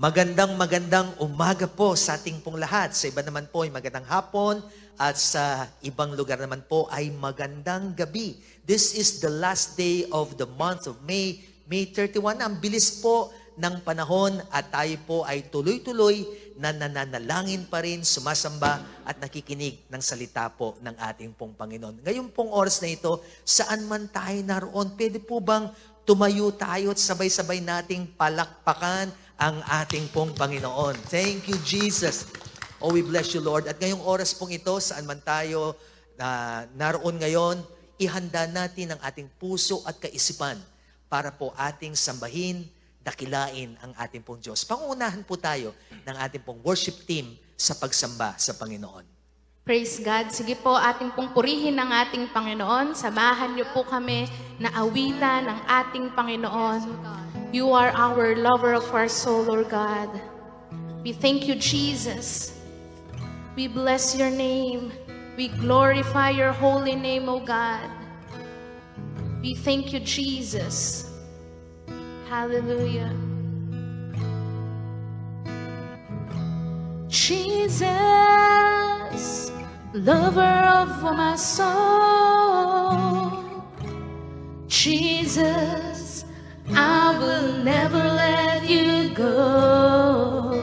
Magandang magandang umaga po sa ating pong lahat. Sa iba naman po ay magandang hapon at sa ibang lugar naman po ay magandang gabi. This is the last day of the month of May, May 31. Ang bilis po ng panahon at tayo po ay tuloy-tuloy na nananalangin pa rin, sumasamba at nakikinig ng salita po ng ating pong Panginoon. Ngayon pong oras na ito, saan man tayo naroon, pwede po bang tumayo tayo at sabay-sabay nating palakpakan ang ating pong Panginoon. Thank you, Jesus. Oh, we bless you, Lord. At ngayong oras pong ito, saan man tayo na naroon ngayon, ihanda natin ang ating puso at kaisipan para po ating sambahin, dakilain ang ating pong Diyos. Pangunahan po tayo ng ating pong worship team sa pagsamba sa Panginoon. Praise God. Sige po, ating pong purihin ang ating Panginoon. Samahan niyo po kami na awitan ng ating Panginoon. You are our lover of our soul, Lord God. We thank you, Jesus. We bless your name. We glorify your holy name, O God. We thank you, Jesus. Hallelujah. Jesus, lover of my soul. Jesus, I will never let you go.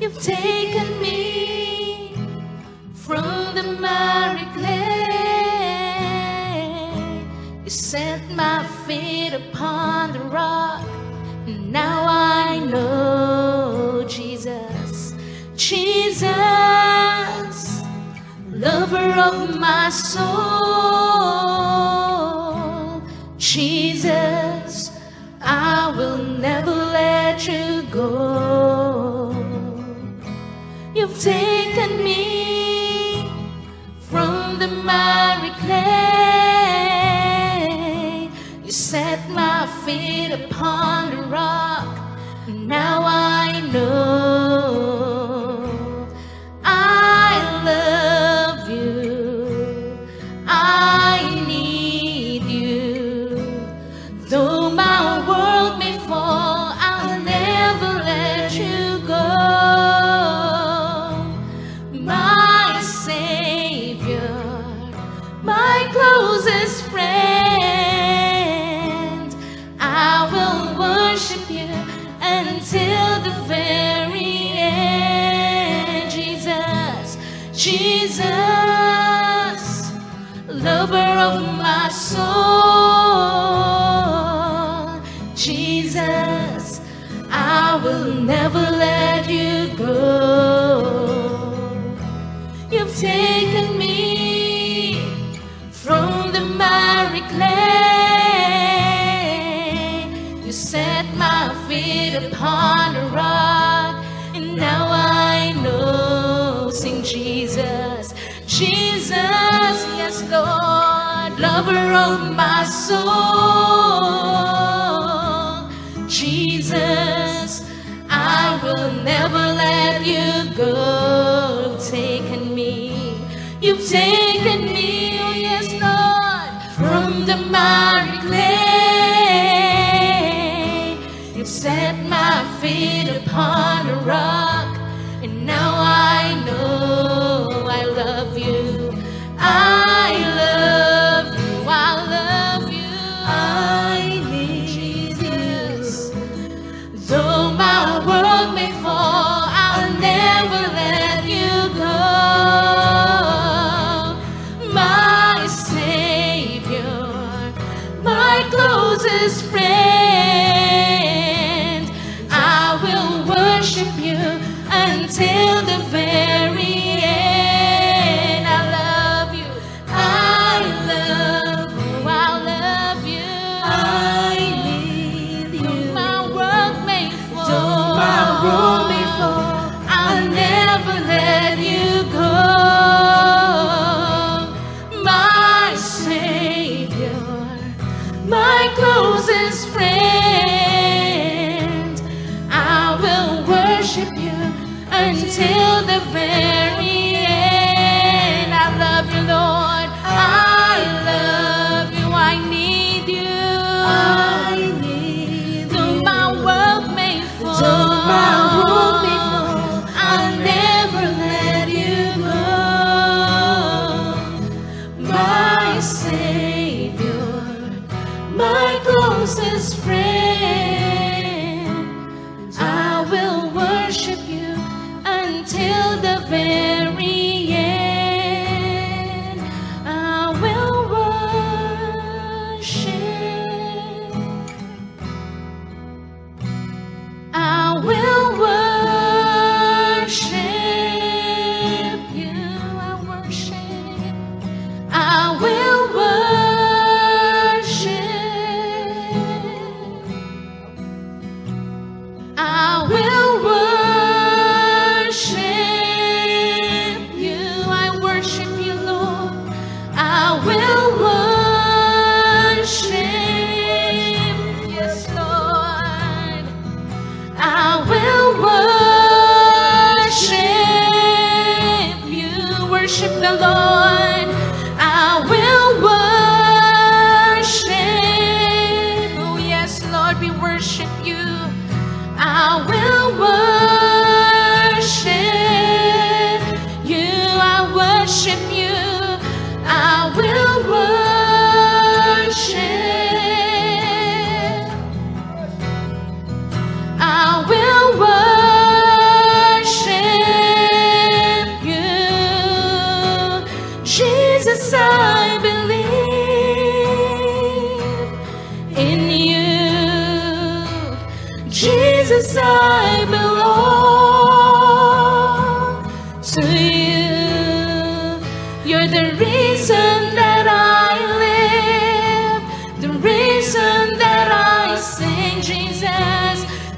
You've taken me from the miry clay. You set my feet upon the rock. Now I know Jesus, Jesus, lover of my soul. Jesus, I will never let you go. You've taken me from the miry clay. You set my feet upon the rock. Now I know I will never let you go. You've taken me from the miry clay. You set my feet upon a rock, and now I know. Sing Jesus, Jesus, yes, Lord, lover of my soul. Go. You've taken me, you've taken me, oh yes, Lord, from the miry clay. You've set my feet upon a rock,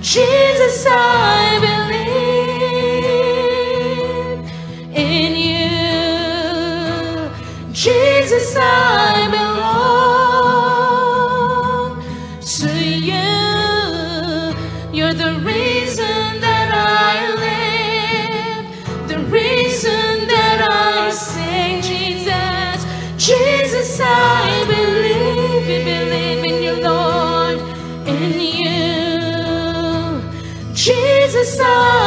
Jesus. I believe in you. Jesus, I Jesus,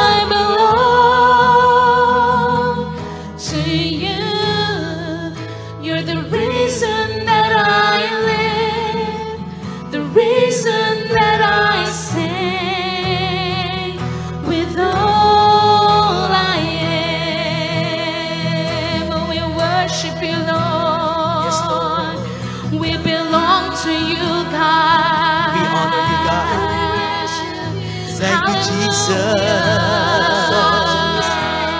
Jesus.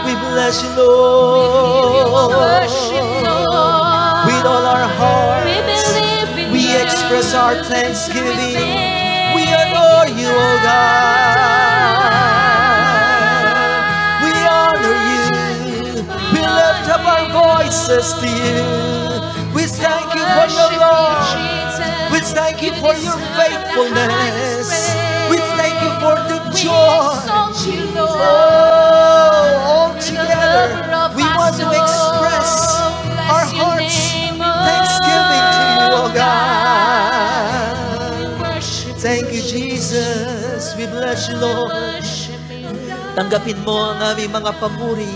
We bless you, Lord. With all our hearts, we express our thanksgiving. We adore you, O God. We honor you. We lift up our voices to you. We thank you for your love. We thank you for your faithfulness. You for the joy. Oh, all together, we want to express our hearts thanksgiving to you, oh God. Thank you, Jesus. We bless you, Lord. Tanggapin mo ang aming mga papuri.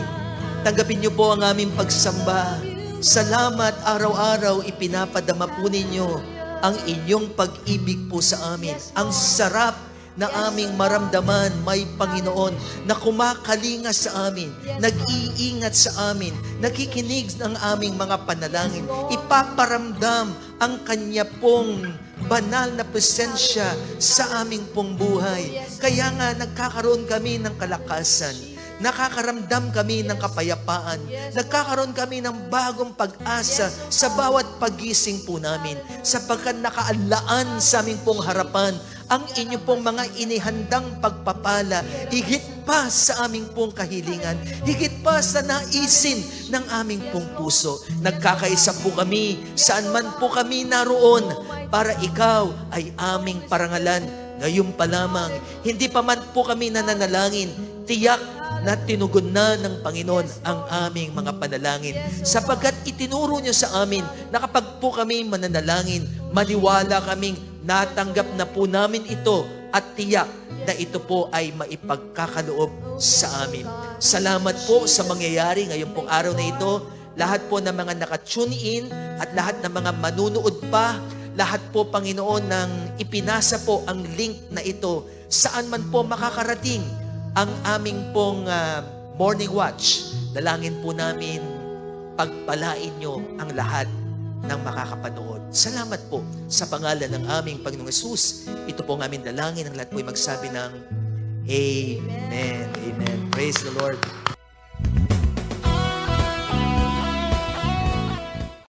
Tanggapin niyo po ang aming pagsamba. Salamat araw-araw ipinapadama po ninyo ang inyong pag-ibig po sa amin. Ang sarap na aming maramdaman, may Panginoon, na kumakalinga sa amin, nag-iingat sa amin, nakikinig ng aming mga panalangin, ipaparamdam ang Kanya pong banal na presensya sa aming pong buhay. Kaya nga nagkakaroon kami ng kalakasan. Nakakaramdam kami ng kapayapaan. Nagkakaroon kami ng bagong pag-asa sa bawat pagising po namin. Sapagkat nakaalaan sa aming pong harapan ang inyo pong mga inihandang pagpapala, higit pa sa aming pong kahilingan, higit pa sa naisin ng aming pong puso. Nagkakaisa po kami, saan man po kami naroon, para ikaw ay aming parangalan. Ngayon pa lamang, hindi pa man po kami nananalangin, tiyak na tinugon na ng Panginoon ang aming mga panalangin. Sapagkat itinuro niyo sa amin na kapag po kami mananalangin, maniwala kaming natanggap na po namin ito at tiyak na ito po ay maipagkakaloob sa amin. Salamat po sa mangyayari ngayong pong araw na ito. Lahat po ng mga nakatune in at lahat ng mga manunood pa, lahat po, Panginoon, ng ipinasa po ang link na ito, saan man po makakarating ang aming pong ah, morning watch. Dalangin po namin, pagpalain nyo ang lahat ng makakapanood. Salamat po sa pangalan ng aming Panginoong Yesus. Ito po ang aming dalangin. Ang lahat po ay magsabi ng Amen. Amen. Praise the Lord.